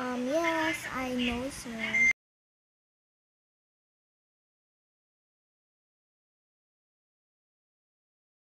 Um, yes, I know, sir.